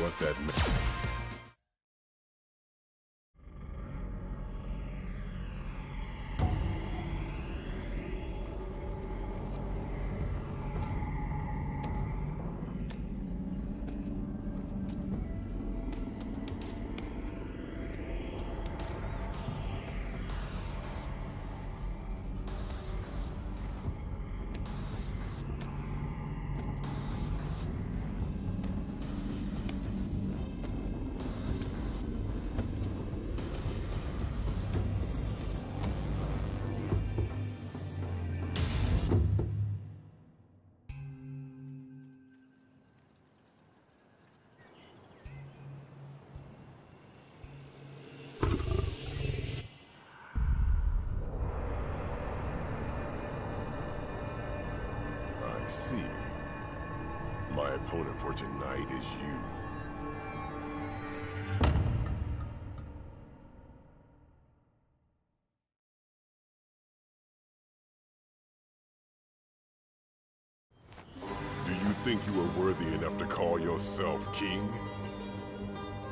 what that meant. See. My opponent for tonight is you. Do you think you are worthy enough to call yourself king?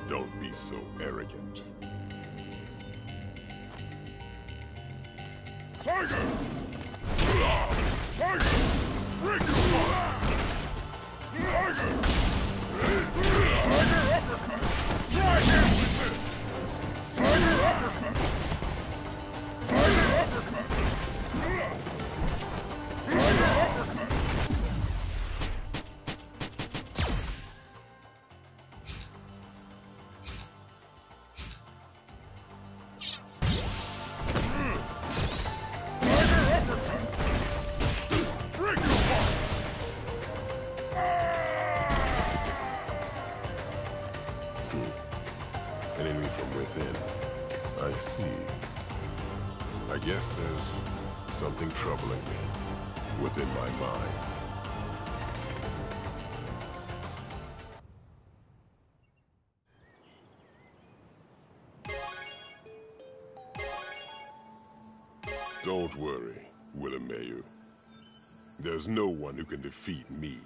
Don't be so arrogant. Tiger! Guess there's something troubling me within my mind. Don't worry, Willemayu. There's no one who can defeat me.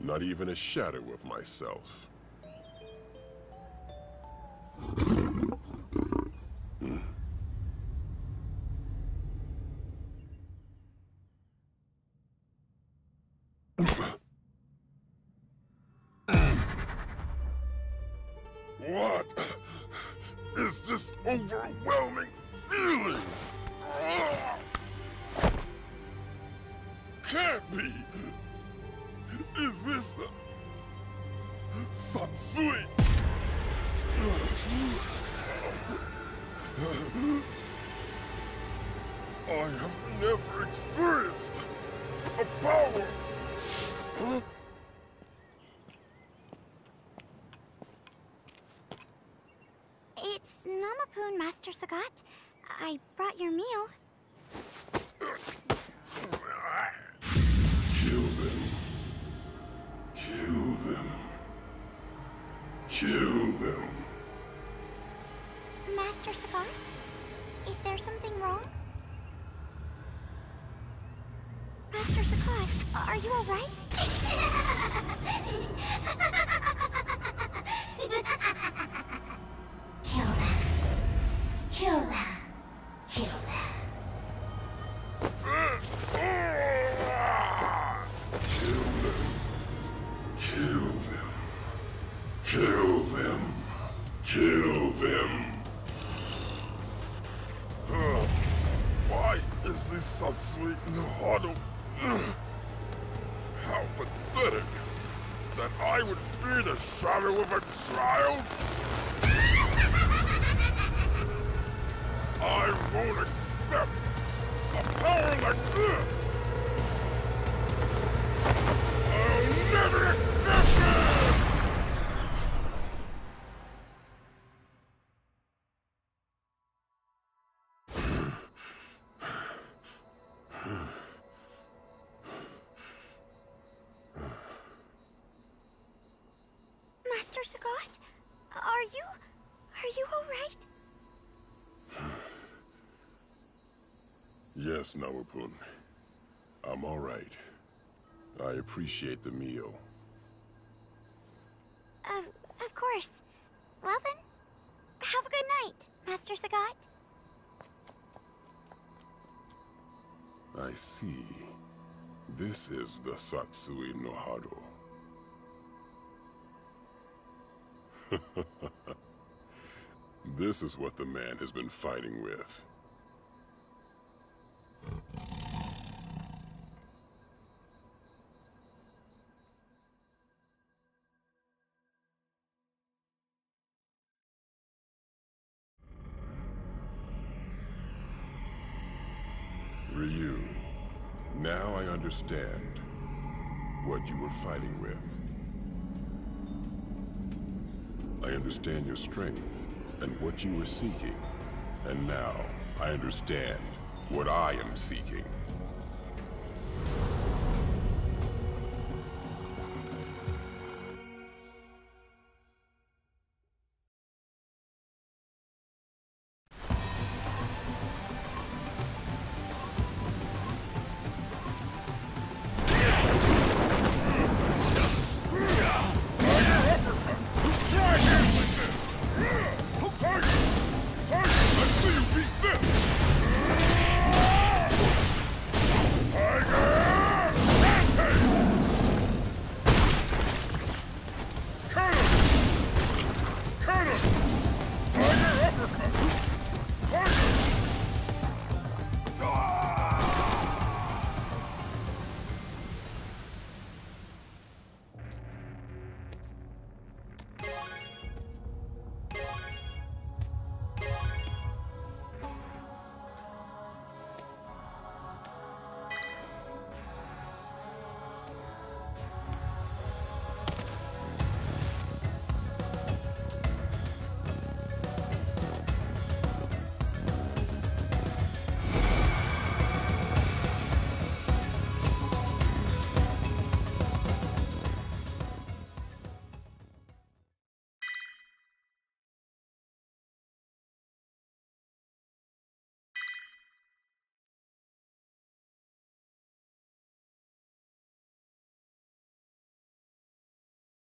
Not even a shadow of myself. What is this overwhelming feeling? Can't be! Is this Satsui? I have never experienced a power. Huh? It's Namapoon, Master Sagat. I brought your meal. Kill them. Kill them. Kill them. Master Sagat? Is there something wrong? Master Sagat, are you alright? Kill them. Kill them. Uh, why is this Satsui no Hado? How pathetic that I would fear the shadow of a child? I won't accept a power like this! Mr. Sagat? Are you... are you alright? yes, Nawapun. I'm alright. I appreciate the meal. Of, of course. Well then, have a good night, Master Sagat. I see. This is the Satsui no Hado. this is what the man has been fighting with. Ryu, now I understand what you were fighting with. I understand your strength and what you are seeking. And now I understand what I am seeking.